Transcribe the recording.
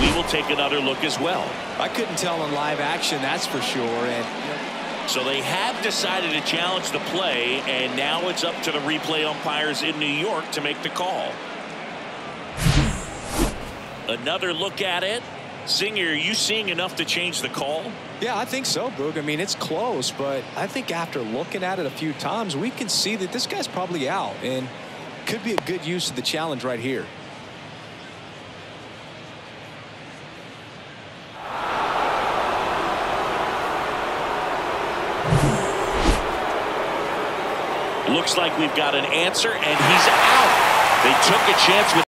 we will take another look as well. I couldn't tell in live action, that's for sure. And so they have decided to challenge the play, and now it's up to the replay umpires in New York to make the call. Another look at it. Singer, are you seeing enough to change the call? Yeah, I think so, Boog. I mean, it's close, but I think after looking at it a few times, we can see that this guy's probably out and could be a good use of the challenge right here. Looks like we've got an answer, and he's out. They took a chance with